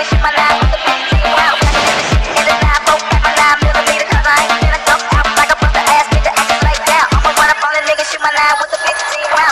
Shoot my line with the 15 round.